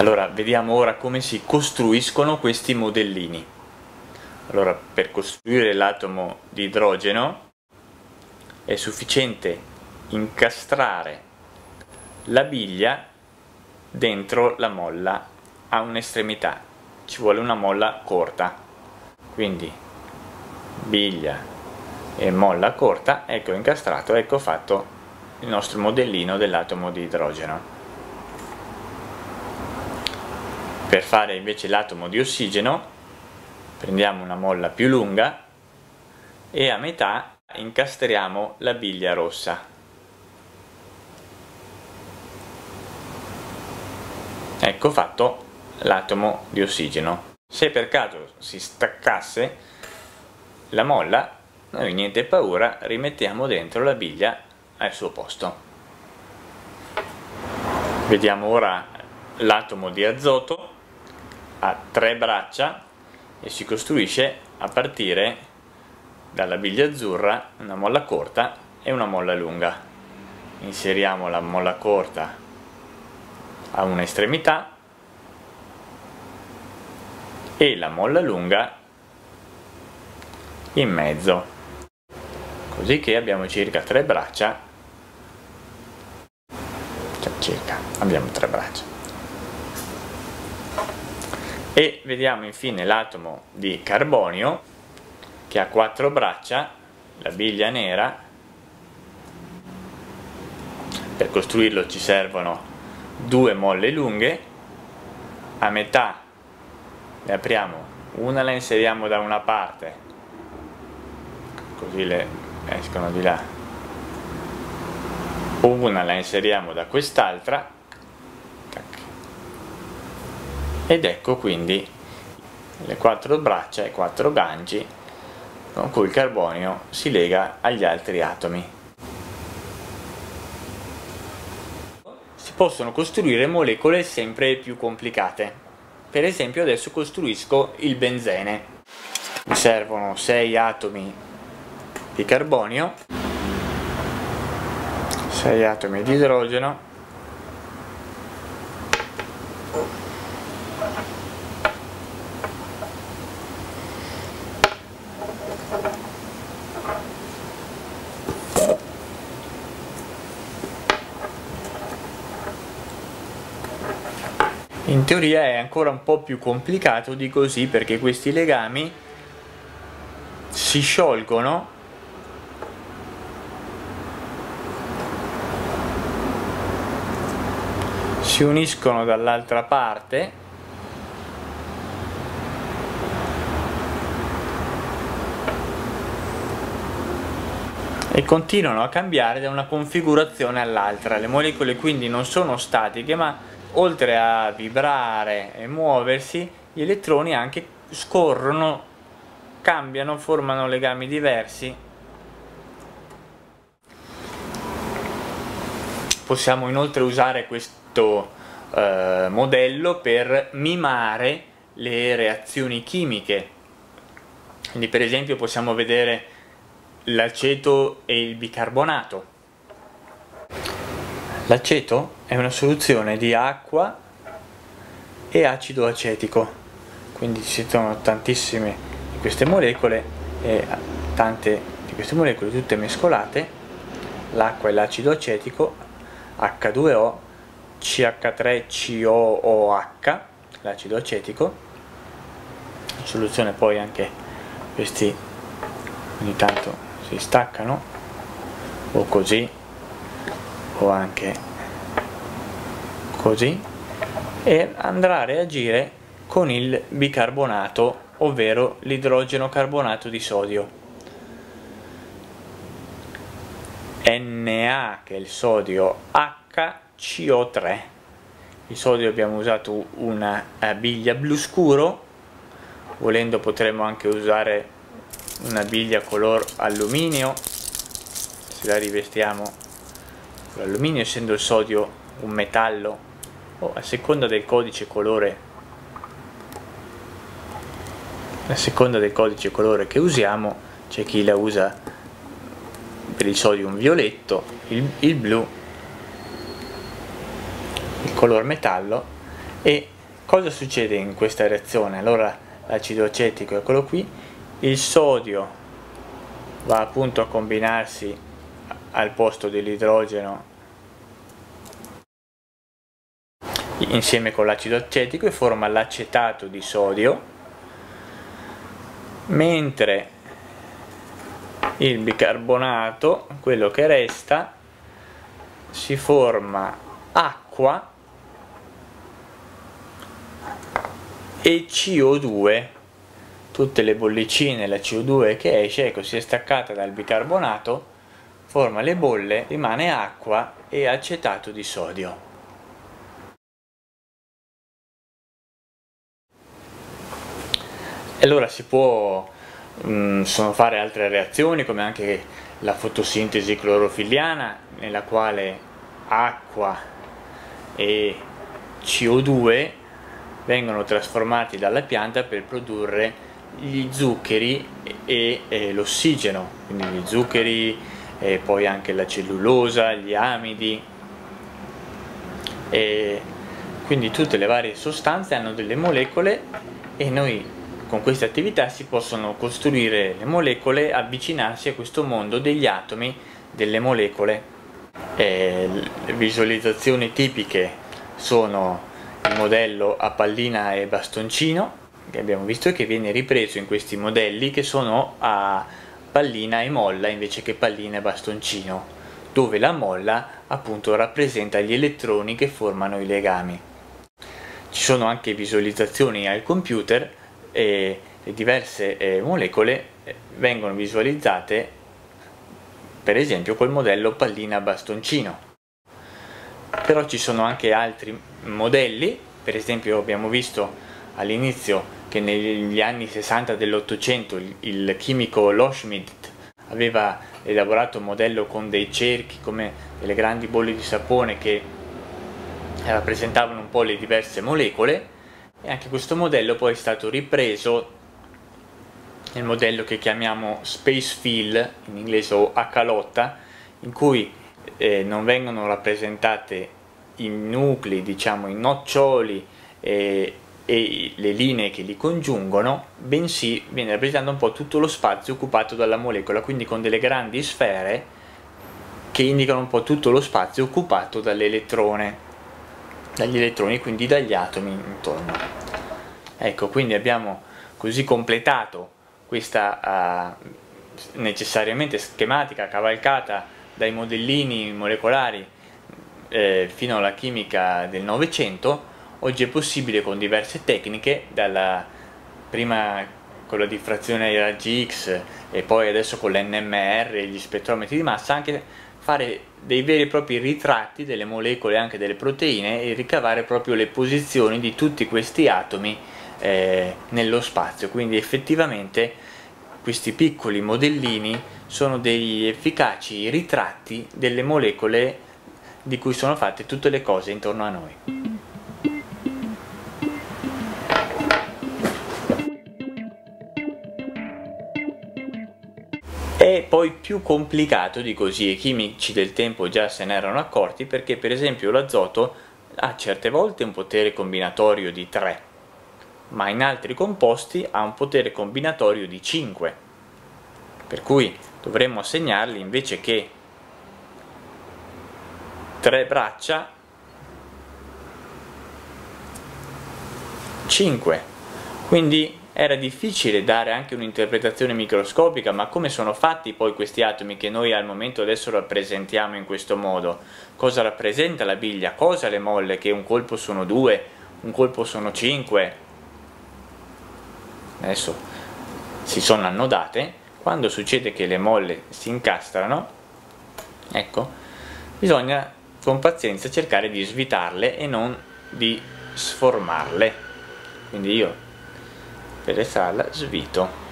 Allora, vediamo ora come si costruiscono questi modellini. Allora, per costruire l'atomo di idrogeno è sufficiente incastrare la biglia dentro la molla a un'estremità. Ci vuole una molla corta. Quindi biglia e molla corta, ecco incastrato, ecco fatto il nostro modellino dell'atomo di idrogeno. Per fare invece l'atomo di ossigeno prendiamo una molla più lunga e a metà incastriamo la biglia rossa. Ecco fatto l'atomo di ossigeno. Se per caso si staccasse la molla, noi niente paura, rimettiamo dentro la biglia al suo posto. Vediamo ora l'atomo di azoto ha tre braccia e si costruisce a partire dalla biglia azzurra una molla corta e una molla lunga. Inseriamo la molla corta a un'estremità e la molla lunga in mezzo, così che abbiamo circa tre braccia, cioè circa, abbiamo tre braccia e vediamo infine l'atomo di carbonio che ha quattro braccia, la biglia nera, per costruirlo ci servono due molle lunghe, a metà le apriamo, una la inseriamo da una parte, così le escono di là, una la inseriamo da quest'altra ed ecco quindi le quattro braccia e quattro ganci con cui il carbonio si lega agli altri atomi. Si possono costruire molecole sempre più complicate. Per esempio adesso costruisco il benzene. Mi servono 6 atomi di carbonio, 6 atomi di idrogeno In teoria è ancora un po' più complicato di così perché questi legami si sciolgono si uniscono dall'altra parte e continuano a cambiare da una configurazione all'altra. Le molecole quindi non sono statiche ma oltre a vibrare e muoversi, gli elettroni anche scorrono, cambiano, formano legami diversi. Possiamo inoltre usare questo eh, modello per mimare le reazioni chimiche. Quindi per esempio possiamo vedere l'aceto e il bicarbonato L'aceto è una soluzione di acqua e acido acetico, quindi ci sono tantissime di queste molecole e tante di queste molecole tutte mescolate, l'acqua e l'acido acetico, H2O, CH3COOH, l'acido acetico, in soluzione poi anche questi ogni tanto si staccano o così o anche così e andrà a reagire con il bicarbonato ovvero l'idrogeno carbonato di sodio. Na che è il sodio HCO3 il sodio abbiamo usato una biglia blu scuro volendo potremmo anche usare una biglia color alluminio. Se la rivestiamo l'alluminio essendo il sodio un metallo o a seconda del codice colore a seconda del codice colore che usiamo c'è chi la usa per il sodio un violetto il, il blu il color metallo e cosa succede in questa reazione? Allora l'acido acetico eccolo qui, il sodio va appunto a combinarsi al posto dell'idrogeno insieme con l'acido acetico e forma l'acetato di sodio mentre il bicarbonato quello che resta si forma acqua e CO2 tutte le bollicine la CO2 che esce ecco si è staccata dal bicarbonato forma le bolle rimane acqua e acetato di sodio. Allora si può mh, mm, fare altre reazioni come anche la fotosintesi clorofilliana nella quale acqua e CO2 vengono trasformati dalla pianta per produrre gli zuccheri e, e l'ossigeno, quindi gli zuccheri e poi anche la cellulosa, gli amidi e quindi tutte le varie sostanze hanno delle molecole e noi con queste attività si possono costruire le molecole, avvicinarsi a questo mondo degli atomi, delle molecole. E le visualizzazioni tipiche sono il modello a pallina e bastoncino, che abbiamo visto che viene ripreso in questi modelli che sono a pallina e molla invece che pallina e bastoncino, dove la molla appunto rappresenta gli elettroni che formano i legami. Ci sono anche visualizzazioni al computer e le diverse eh, molecole eh, vengono visualizzate per esempio col modello pallina bastoncino però ci sono anche altri modelli per esempio abbiamo visto all'inizio che negli anni 60 dell'Ottocento il, chimico Loschmidt aveva elaborato un modello con dei cerchi come delle grandi bolle di sapone che rappresentavano un po' le diverse molecole e anche questo modello poi è stato ripreso nel modello che chiamiamo Space Fill in inglese o a calotta in cui eh, non vengono rappresentate i nuclei, diciamo i noccioli eh, e le linee che li congiungono, bensì viene rappresentato un po' tutto lo spazio occupato dalla molecola, quindi con delle grandi sfere che indicano un po' tutto lo spazio occupato dall'elettrone dagli elettroni, quindi dagli atomi intorno. Ecco, quindi abbiamo così completato questa uh, necessariamente schematica cavalcata dai modellini molecolari eh, fino alla chimica del Novecento, oggi è possibile con diverse tecniche, dalla prima con la diffrazione ai raggi X e poi adesso con l'NMR e gli spettrometri di massa, anche fare dei veri e propri ritratti delle molecole e anche delle proteine e ricavare proprio le posizioni di tutti questi atomi eh, nello spazio quindi effettivamente questi piccoli modellini sono degli efficaci ritratti delle molecole di cui sono fatte tutte le cose intorno a noi. Poi più complicato di così, i chimici del tempo già se ne erano accorti perché per esempio l'azoto ha certe volte un potere combinatorio di 3, ma in altri composti ha un potere combinatorio di 5, per cui dovremmo assegnargli invece che 3 braccia 5, quindi era difficile dare anche un'interpretazione microscopica, ma come sono fatti poi questi atomi che noi al momento adesso rappresentiamo in questo modo? Cosa rappresenta la biglia? Cosa le molle? Che un colpo sono due, un colpo sono cinque? Adesso si sono annodate, quando succede che le molle si incastrano, ecco, bisogna con pazienza cercare di svitarle e non di sformarle. Quindi io per estrarla svito